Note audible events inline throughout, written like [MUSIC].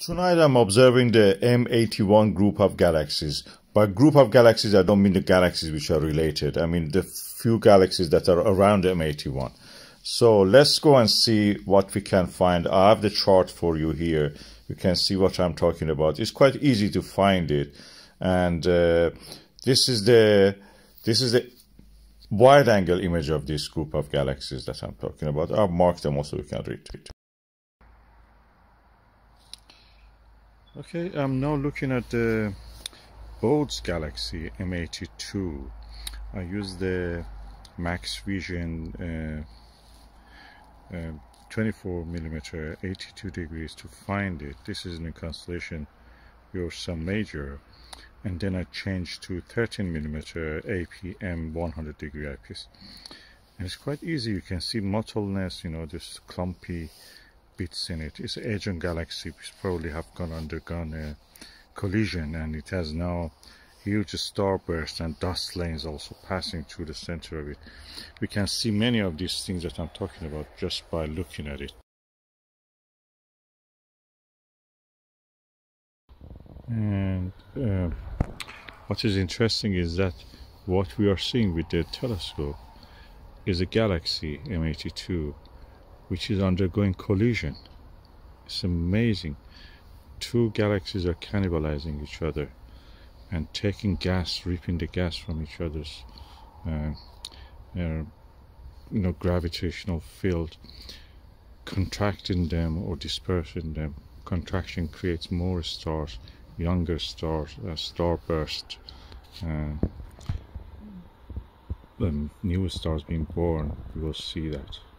Tonight I'm observing the M81 group of galaxies. By group of galaxies, I don't mean the galaxies which are related. I mean the few galaxies that are around M81. So let's go and see what we can find. I have the chart for you here. You can see what I'm talking about. It's quite easy to find it. And uh, this is the this is the wide angle image of this group of galaxies that I'm talking about. I've marked them also you can read it. Okay, I'm now looking at the Bode's Galaxy M82. I use the Maxvision uh, uh, 24 millimeter 82 degrees to find it. This is in the constellation Ursa Major and then I changed to 13 millimeter APM 100 degree eyepiece and it's quite easy you can see mottleness you know this clumpy bits in it. It's an aging galaxy which probably have gone undergone a collision and it has now huge starburst and dust lanes also passing through the center of it. We can see many of these things that I'm talking about just by looking at it. And uh, what is interesting is that what we are seeing with the telescope is a galaxy M82 which is undergoing collision. It's amazing. Two galaxies are cannibalizing each other and taking gas, reaping the gas from each other's uh, uh, you know, gravitational field, contracting them or dispersing them. Contraction creates more stars, younger stars, a starburst. Uh, the new stars being born, we will see that.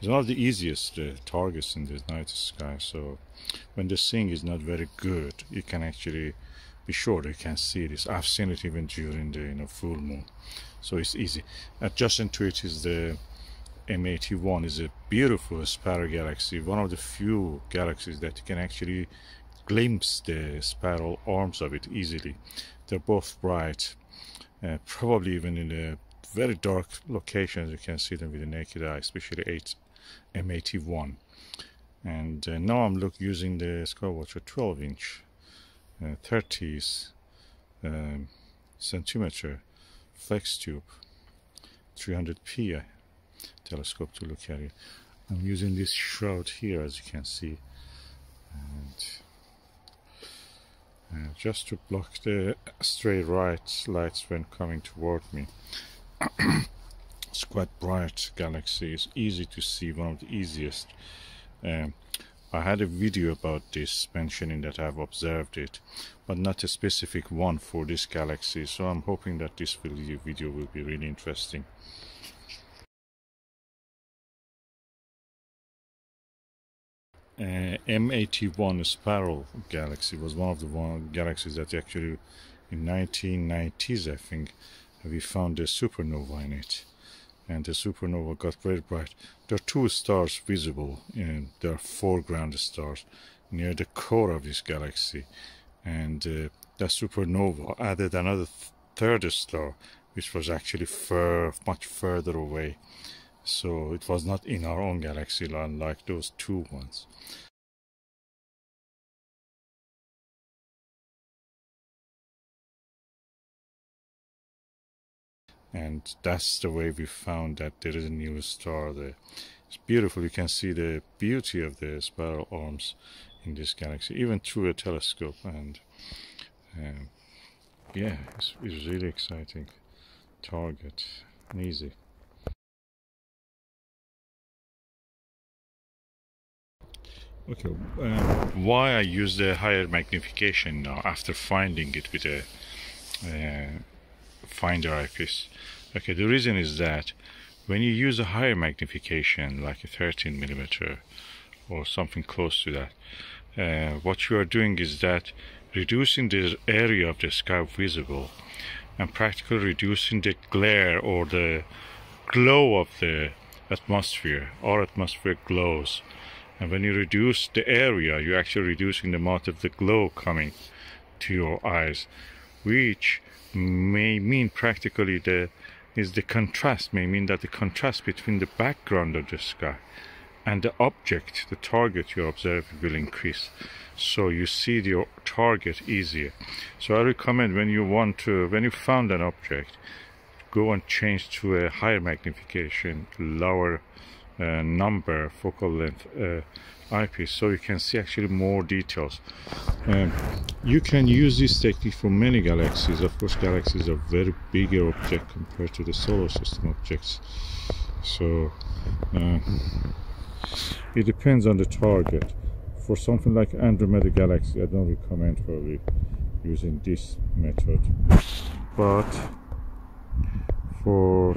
It's one of the easiest uh, targets in the night sky. So when the seeing is not very good, you can actually be sure you can see this. I've seen it even during the you know full moon, so it's easy. Adjacent to it is the M81 is a beautiful spiral galaxy, one of the few galaxies that you can actually glimpse the spiral arms of it easily. They're both bright, uh, probably even in a very dark locations you can see them with the naked eye, especially 8 M81 and uh, now I'm look using the Skywatcher 12 inch uh, 30s um, centimeter flex tube 300p uh, telescope to look at it. I'm using this shroud here as you can see. And uh, just to block the stray right lights when coming toward me [CLEARS THROAT] it's quite bright galaxy. It's easy to see one of the easiest. Um, I had a video about this mentioning that I've observed it but not a specific one for this galaxy. So I'm hoping that this video will be really interesting. Uh, M81 Spiral galaxy was one of the one galaxies that actually in 1990s I think we found a supernova in it and the supernova got very bright. There are two stars visible, and there are foreground stars near the core of this galaxy. And uh, the supernova added another th third star, which was actually far, much further away. So it was not in our own galaxy unlike those two ones. And that's the way we found that there is a new star there. It's beautiful. You can see the beauty of the spiral arms in this galaxy even through a telescope. And um, yeah it's, it's really exciting target. And easy okay um, why I use the higher magnification now after finding it with a uh, finder eyepiece. Okay, the reason is that when you use a higher magnification, like a 13 millimeter or something close to that, uh, what you are doing is that reducing the area of the sky visible and practically reducing the glare or the glow of the atmosphere. Our atmosphere glows. And when you reduce the area, you're actually reducing the amount of the glow coming to your eyes, which may mean practically the is the contrast may mean that the contrast between the background of the sky and the object, the target you observe will increase. So you see the target easier. So I recommend when you want to, when you found an object, go and change to a higher magnification, lower uh, number, focal length uh, eyepiece so you can see actually more details. Um, you can use this technique for many galaxies. Of course, galaxies are very bigger object compared to the solar system objects. So uh, it depends on the target. For something like Andromeda Galaxy, I don't recommend probably using this method. But for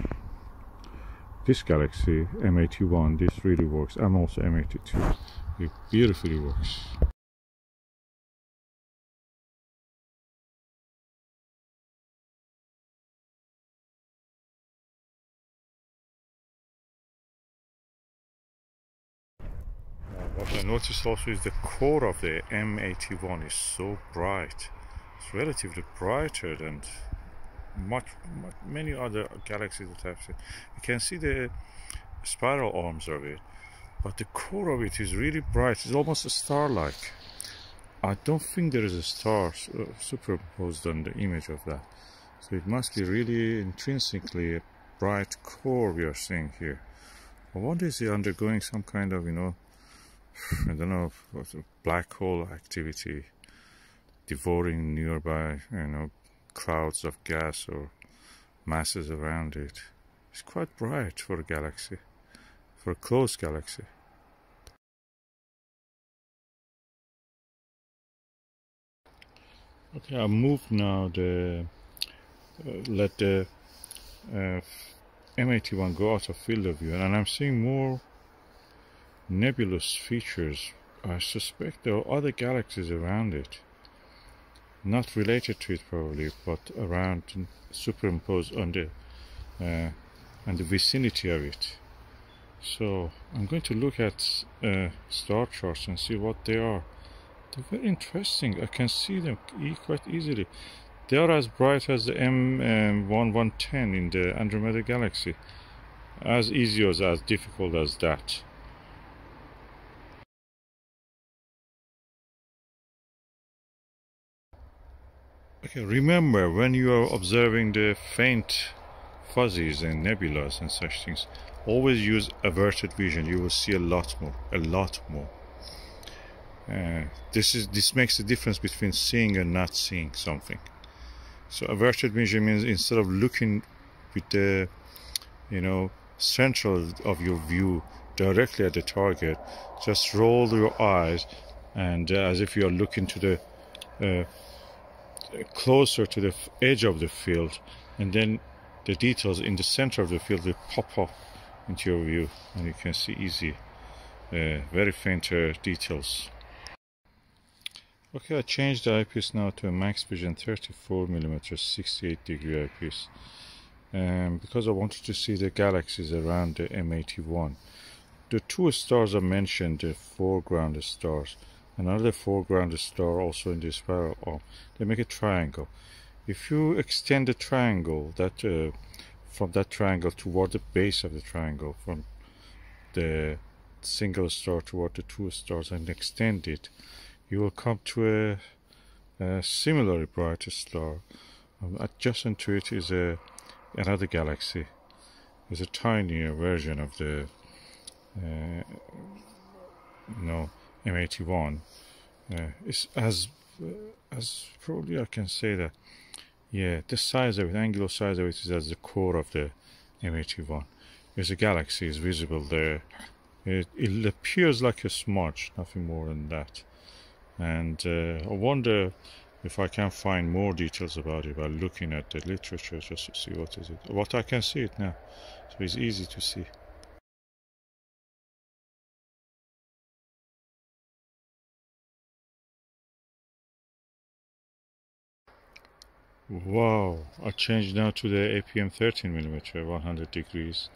this galaxy M81 this really works. And also M82 it beautifully works. What I noticed also is the core of the M81 is so bright. It's relatively brighter than much, much, many other galaxies that I've seen. You can see the spiral arms of it, but the core of it is really bright. It's almost a star-like. I don't think there is a star uh, superimposed on the image of that. So it must be really intrinsically a bright core we are seeing here. I wonder is it undergoing some kind of, you know, [SIGHS] I don't know, black hole activity, devouring nearby, you know, clouds of gas or masses around it. It's quite bright for a galaxy, for a close galaxy. Okay, I'll move now the uh, let the uh, M81 go out of field of view and I'm seeing more nebulous features. I suspect there are other galaxies around it not related to it probably, but around and superimposed on the uh, on the vicinity of it. So I'm going to look at uh, star charts and see what they are. They're very interesting. I can see them quite easily. They are as bright as the M110 um, in the Andromeda Galaxy. As easy as as difficult as that. Okay, remember when you are observing the faint fuzzies and nebulas and such things, always use averted vision. You will see a lot more, a lot more. Uh, this is this makes the difference between seeing and not seeing something. So averted vision means instead of looking with the, you know, central of your view directly at the target, just roll your eyes and uh, as if you are looking to the uh, closer to the edge of the field and then the details in the center of the field will pop up into your view and you can see easy uh, very faint uh, details. Okay I changed the eyepiece now to a Maxvision 34 millimeter 68 degree eyepiece. Um, because I wanted to see the galaxies around the M81 the two stars I mentioned the foreground stars another foreground star also in this spiral arm. They make a triangle. If you extend the triangle that uh, from that triangle toward the base of the triangle from the single star toward the two stars and extend it you will come to a, a similarly bright star. Um, adjacent to it is a another galaxy. Is a tinier version of the uh, know M81 uh, is as uh, as probably I can say that yeah the size of it angular size of it is as the core of the M81 there's a galaxy is visible there. It, it appears like a smudge nothing more than that. And uh, I wonder if I can find more details about it by looking at the literature just to see what is it what I can see it now. So it's easy to see Wow, I changed now to the APM 13mm 100 degrees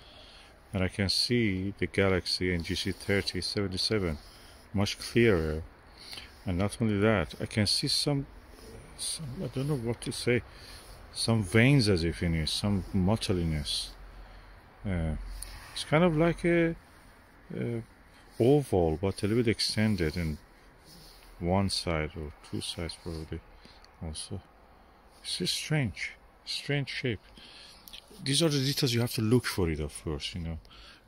and I can see the Galaxy NGC 3077 much clearer and not only that I can see some, some I don't know what to say some veins as if in it, some mottliness. Uh, it's kind of like a, a, oval, but a little bit extended in one side or two sides probably. Also, it's is strange, strange shape. These are the details you have to look for it, of course. You know,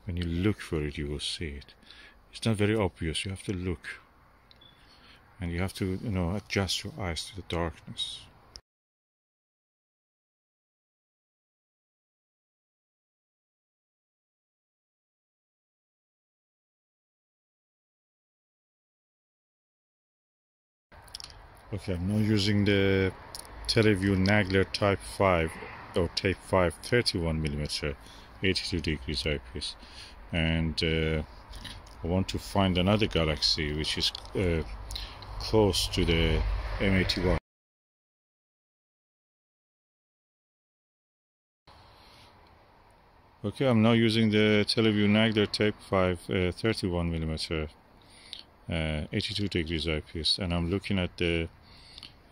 when you look for it, you will see it. It's not very obvious. You have to look, and you have to, you know, adjust your eyes to the darkness. Okay, I'm now using the Televue Nagler Type 5 or Tape 5 31 millimeter 82 degrees eyepiece. And uh, I want to find another galaxy which is uh, close to the M81 Okay, I'm now using the Televue Nagler Tape 5 uh, 31 millimeter uh, 82 degrees eyepiece. And I'm looking at the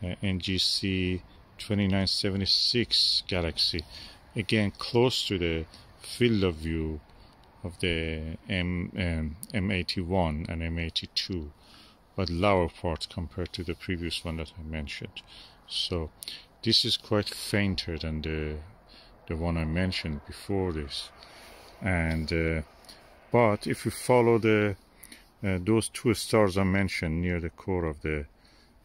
NGC 2976 Galaxy. Again close to the field of view of the M, um, M81 and M82 but lower part compared to the previous one that I mentioned. So this is quite fainter than the the one I mentioned before this. And uh, but if you follow the uh, those two stars I mentioned near the core of the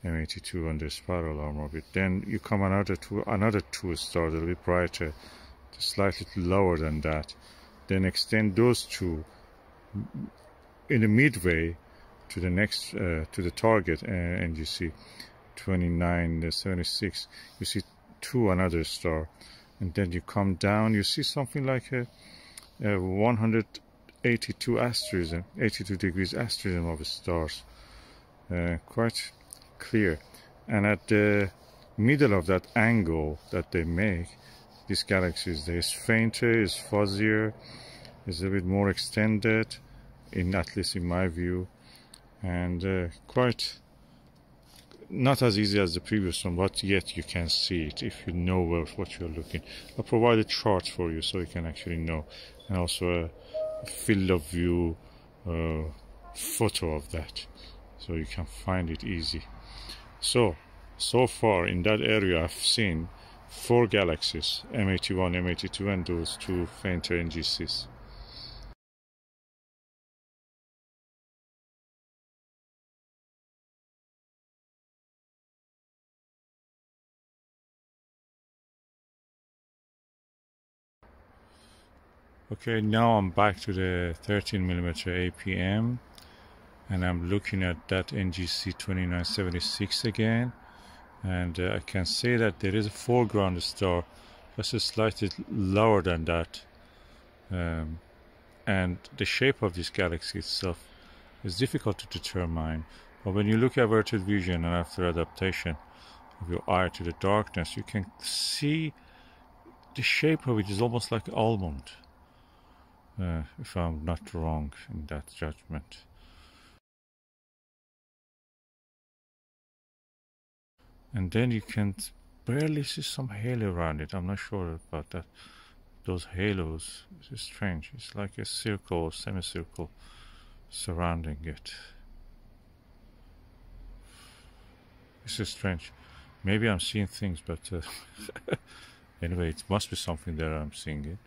M82 on the spiral arm orbit. Then you come another two, another two stars a little bit brighter, slightly lower than that. Then extend those two in the midway to the next uh, to the target, uh, and you see 29, 76. You see two another star, and then you come down. You see something like a, a 182 asterism, 82 degrees asterism of stars. Uh, quite clear. And at the middle of that angle that they make this galaxy is fainter is fuzzier is a bit more extended in at least in my view. And uh, quite not as easy as the previous one but yet you can see it if you know what you're looking. I'll provide a chart for you so you can actually know. And also a field of view uh, photo of that so you can find it easy so, so far in that area I've seen four galaxies, M81, M82 and those two fainter NGCs. Okay, now I'm back to the 13 millimeter APM and I'm looking at that NGC 2976 again. And uh, I can say that there is a foreground star. Just slightly lower than that. Um, and the shape of this galaxy itself is difficult to determine. But when you look at averted vision and after adaptation of your eye to the darkness you can see the shape of it is almost like almond. Uh, if I'm not wrong in that judgment and then you can barely see some halo around it. I'm not sure about that. Those halos is strange. It's like a circle or semicircle surrounding it. This is strange. Maybe I'm seeing things but uh, [LAUGHS] anyway it must be something there I'm seeing it